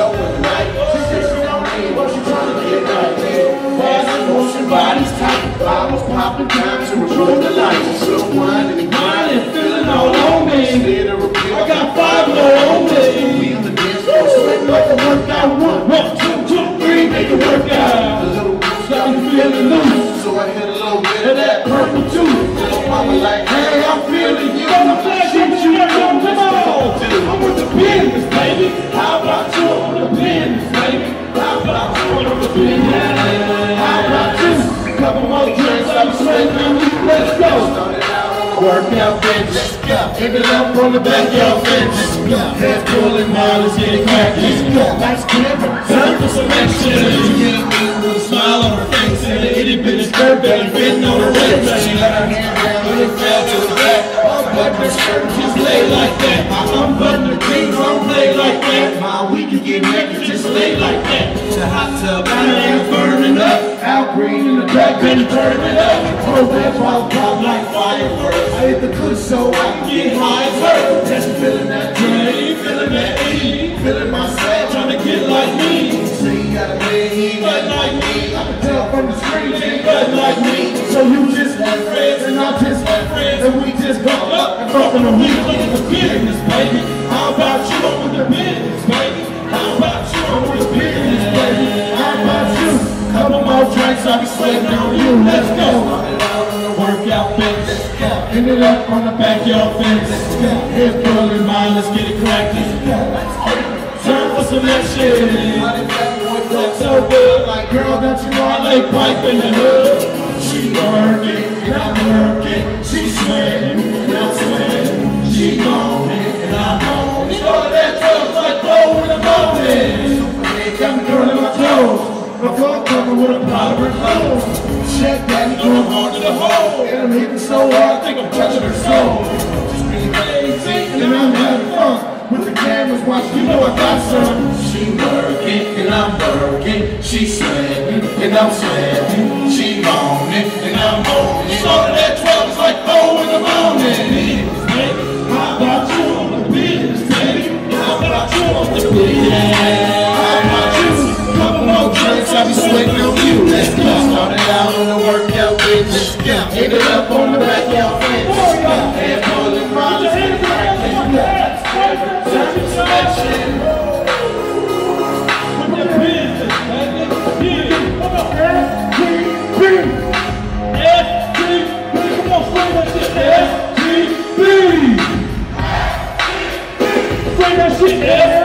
no one. Let's go. Started out the bench, let's go. Ended up on the backyard fence, let's go. Head pulling, miles getting cracking, let's go. That's clever. Time for some action. Yeah, me with a smile on her face and an itty bitty skirt belly fitting on her waist. She let her hand down, but it to the back. Her skirt, just lay like that. I unbutton her jeans, don't play like that. My week is getting naked, just lay like that. The hot tub, my hands burning up. Al Green in the back, been turning up. Oh, that pop pop like fireworks. I hit the good so I can get high as her. Just feeling that drain, feeling that E, feeling myself, trying to get like me. See, you got a man, he ain't like me. I can tell from the screen, she ain't like me. So you just had friends and I just had friends, and we just got up and fucking a week in the business, baby. How about you with the business, baby? Be sweating on you. Let's go. Workout fence, ended up on the backyard fence. Head pulling mine, let's get it cracking. Time for some action. Look so good, like girl, don't you I lay pipe in the hood? She working, and I'm working. She sweating, and I'm sweating. She moaning, and I'm moaning. Started that drugs like blow in the. They got me curling my toes. With a powder clothes. Check that, going hard to the hole. And I'm hitting so hard, I think I'm touching her soul. Just being lazy, and I'm having fun. With the cameras watching, you know I got some. She working, and I'm working. She sweating, and I'm sweating. She moaning. Shit.